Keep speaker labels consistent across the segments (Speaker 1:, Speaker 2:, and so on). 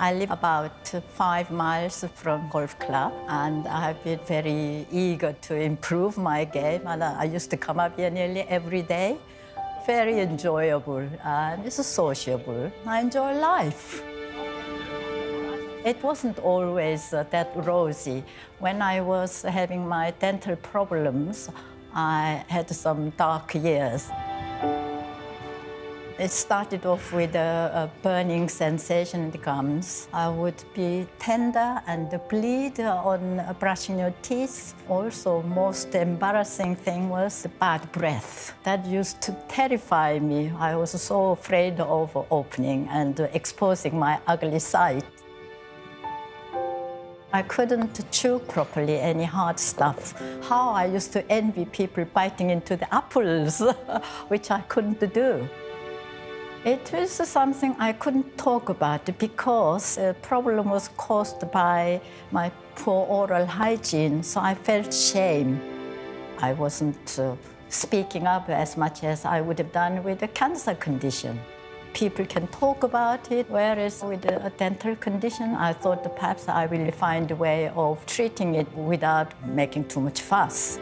Speaker 1: I live about five miles from golf club, and I've been very eager to improve my game. And I used to come up here nearly every day. Very enjoyable, and it's sociable. I enjoy life. It wasn't always uh, that rosy. When I was having my dental problems, I had some dark years. It started off with a, a, burning sensation in the gums. I would be tender and bleed on brushing your teeth. Also, most embarrassing thing was the bad breath. That used to terrify me. I was so afraid of opening and exposing my ugly side. I couldn't chew properly any hard stuff. How I used to envy people biting into the apples, which I couldn't do. It was something I couldn't talk about because the problem was caused by my poor oral hygiene, so I felt shame. I wasn't uh, speaking up as much as I would have done with a cancer condition. People can talk about it, whereas with a dental condition, I thought perhaps I will find a way of treating it without making too much fuss.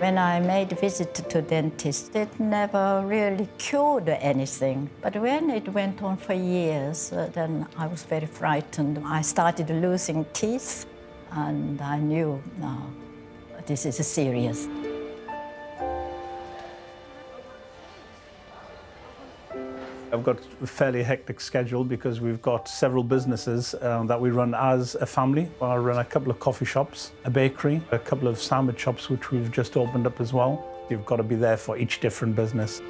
Speaker 1: When I made a visit to dentist, it never really cured anything. But when it went on for years, uh, then I was very frightened. I started losing teeth, and I knew, no, this is serious.
Speaker 2: I've got a fairly hectic schedule because we've got several businesses um, that we run as a family. I run a couple of coffee shops, a bakery, a couple of sandwich shops which we've just opened up as well. You've got to be there for each different business.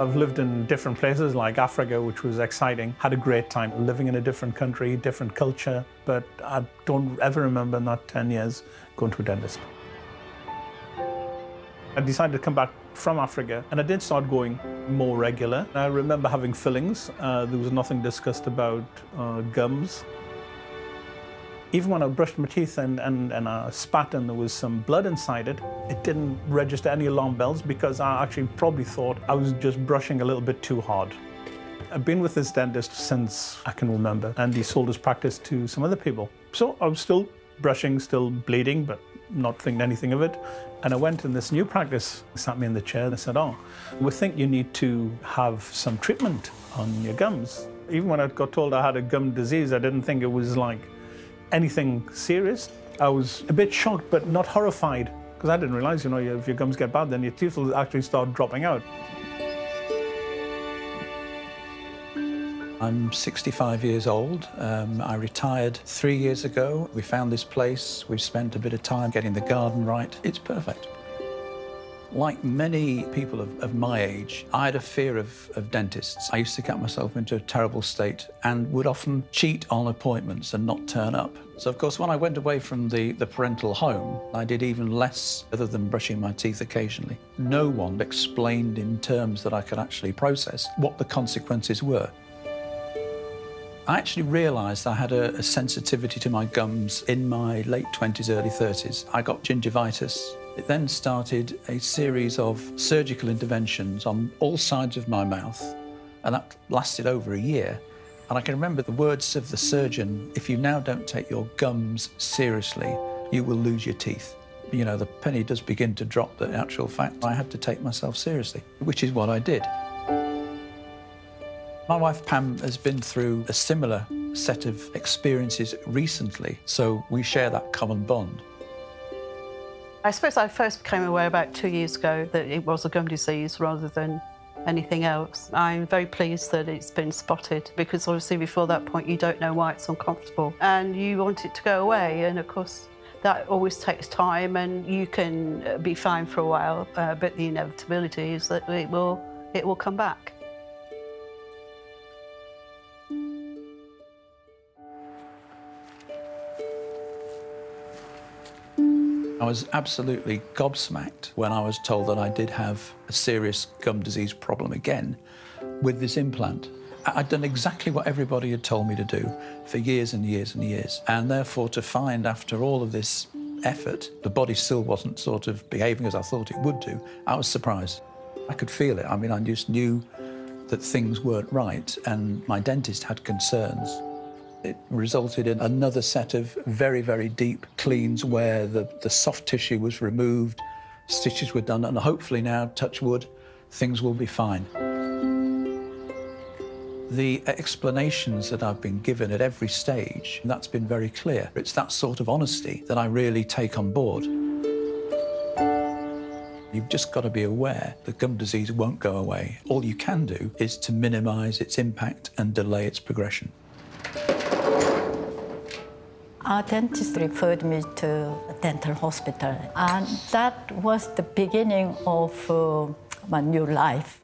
Speaker 2: I've lived in different places like Africa, which was exciting. Had a great time living in a different country, different culture, but I don't ever remember in that 10 years going to a dentist. I decided to come back from Africa and I did start going more regular. I remember having fillings. Uh, there was nothing discussed about uh, gums. Even when I brushed my teeth and, and, and I spat and there was some blood inside it, it didn't register any alarm bells because I actually probably thought I was just brushing a little bit too hard. I've been with this dentist since I can remember, and he sold his practice to some other people. So I was still brushing, still bleeding, but not thinking anything of it. And I went in this new practice, sat me in the chair, and they said, Oh, we think you need to have some treatment on your gums. Even when I got told I had a gum disease, I didn't think it was like anything serious. I was a bit shocked, but not horrified, because I didn't realize, you know, if your gums get bad, then your teeth will actually start dropping out.
Speaker 3: I'm 65 years old. Um, I retired three years ago. We found this place. We've spent a bit of time getting the garden right. It's perfect. Like many people of, of my age, I had a fear of, of, dentists. I used to get myself into a terrible state and would often cheat on appointments and not turn up. So, of course, when I went away from the, the parental home, I did even less other than brushing my teeth occasionally. No one explained in terms that I could actually process what the consequences were. I actually realised I had a, a, sensitivity to my gums in my late 20s, early 30s. I got gingivitis. It then started a series of surgical interventions on all sides of my mouth, and that lasted over a year. And I can remember the words of the surgeon if you now don't take your gums seriously, you will lose your teeth. You know, the penny does begin to drop the actual fact I had to take myself seriously, which is what I did. My wife Pam has been through a similar set of experiences recently, so we share that common bond.
Speaker 4: I suppose I first became aware about two years ago that it was a gum disease rather than anything else. I'm very pleased that it's been spotted because obviously before that point you don't know why it's uncomfortable and you want it to go away and of course that always takes time and you can be fine for a while uh, but the inevitability is that it will it will come back.
Speaker 3: I was absolutely gobsmacked when I was told that I did have a serious gum disease problem again with this implant. I'd done exactly what everybody had told me to do for years and years and years. And therefore, to find after all of this effort, the body still wasn't sort of behaving as I thought it would do, I was surprised. I could feel it. I mean, I just knew that things weren't right, and my dentist had concerns. It resulted in another set of very, very deep cleans where the, the soft tissue was removed, stitches were done, and hopefully now, touch wood, things will be fine. The explanations that I've been given at every stage, that's been very clear. It's that sort of honesty that I really take on board. You've just got to be aware that gum disease won't go away. All you can do is to minimise its impact and delay its progression.
Speaker 1: Our dentist referred me to a dental hospital, and that was the beginning of uh, my new life.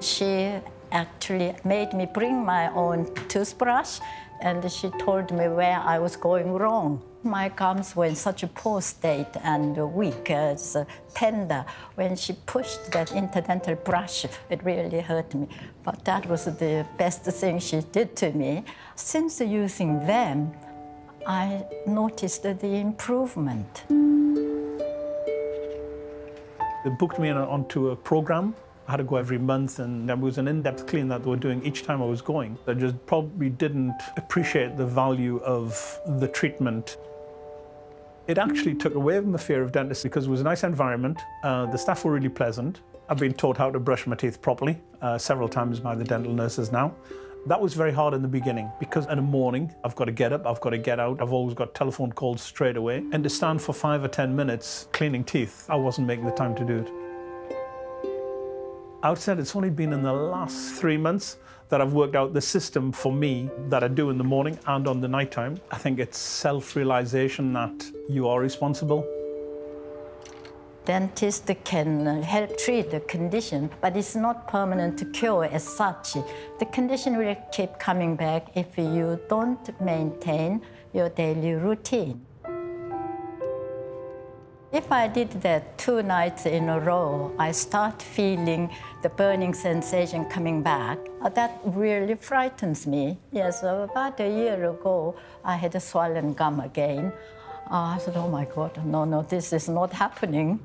Speaker 1: She actually made me bring my own toothbrush, and she told me where I was going wrong. My gums were in such a poor state and weak, as tender. When she pushed that interdental brush, it really hurt me. But that was the best thing she did to me. Since using them, I noticed the improvement.
Speaker 2: They booked me onto a program. I had to go every month, and there was an in-depth clean that they were doing each time I was going. I just probably didn't appreciate the value of the treatment. It actually took away from the fear of dentists because it was a nice environment. Uh, the staff were really pleasant. I've been taught how to brush my teeth properly uh, several times by the dental nurses now. That was very hard in the beginning because in the morning I've got to get up, I've got to get out, I've always got telephone calls straight away. And to stand for five or 10 minutes cleaning teeth, I wasn't making the time to do it. Outside, it's only been in the last three months that I've worked out the system for me that I do in the morning and on the nighttime. I think it's self-realization that you are responsible.
Speaker 1: Dentist can help treat the condition, but it's not permanent to cure as such. The condition will keep coming back if you don't maintain your daily routine. If I did that two nights in a row, I start feeling the burning sensation coming back. Uh, that really frightens me. Yes, about a year ago, I had a swollen gum again. Uh, I said, oh my God, no, no, this is not happening.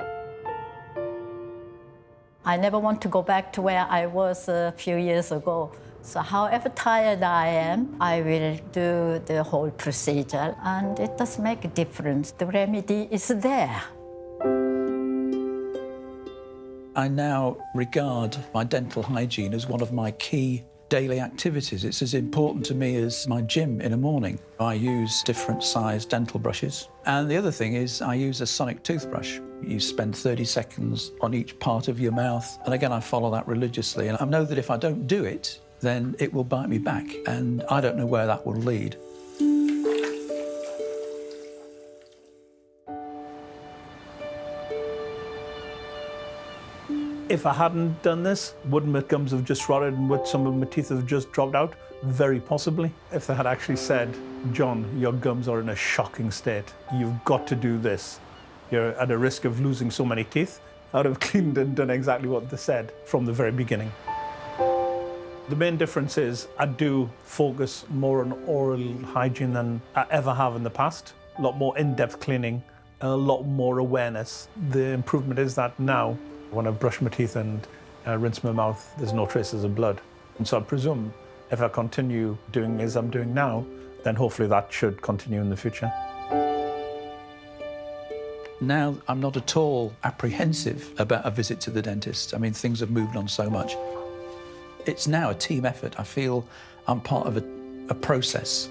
Speaker 1: I never want to go back to where I was a few years ago. So however tired I am, I will do the whole procedure and it does make a difference. The remedy is there.
Speaker 3: I now regard my dental hygiene as one of my key daily activities. It's as important to me as my gym in the morning. I use different sized dental brushes. And the other thing is I use a sonic toothbrush. You spend 30 seconds on each part of your mouth. And again, I follow that religiously. And I know that if I don't do it, then it will bite me back. And I don't know where that will lead.
Speaker 2: If I hadn't done this, would my gums have just rotted and would some of my teeth have just dropped out? Very possibly. If they had actually said, John, your gums are in a shocking state, you've got to do this, you're at a risk of losing so many teeth, I'd have cleaned and done exactly what they said from the very beginning. The main difference is I do focus more on oral hygiene than I ever have in the past. A lot more in-depth cleaning, a lot more awareness. The improvement is that now, when I brush my teeth and uh, rinse my mouth, there's no traces of blood. And so I presume if I continue doing as I'm doing now, then hopefully that should continue in the future.
Speaker 3: Now I'm not at all apprehensive about a visit to the dentist. I mean, things have moved on so much. It's now a team effort. I feel I'm part of a, a process.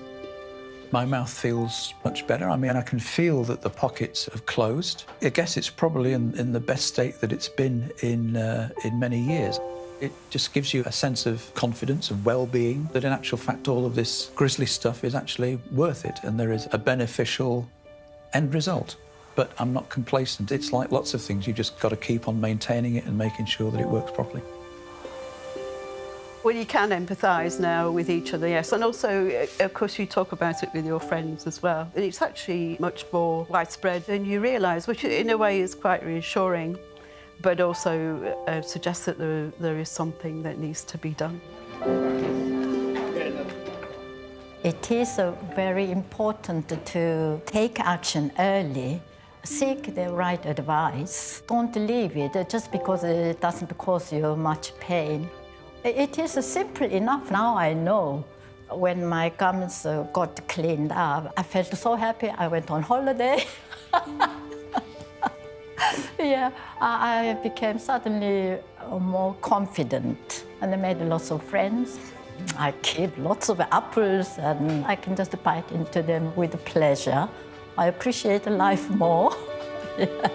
Speaker 3: My mouth feels much better. I mean, I can feel that the pockets have closed. I guess it's probably in, in the best state that it's been in, uh, in many years. It just gives you a sense of confidence and well-being that in actual fact all of this grisly stuff is actually worth it and there is a beneficial end result. But I'm not complacent. It's like lots of things. You've just got to keep on maintaining it and making sure that it works properly.
Speaker 4: Well, you can empathise now with each other, yes. And also, uh, of course, you talk about it with your friends as well. And it's actually much more widespread than you realise, which in a way is quite reassuring, but also uh, suggests that there, there is something that needs to be done.
Speaker 1: It is uh, very important to take action early seek the right advice. Don't leave it just because it doesn't cause you much pain. It is simple enough. Now I know. When my gums uh, got cleaned up, I felt so happy. I went on holiday. yeah, I became suddenly uh, more confident and I made lots of friends. I keep lots of apples and I can just bite into them with pleasure. I appreciate life more. yeah.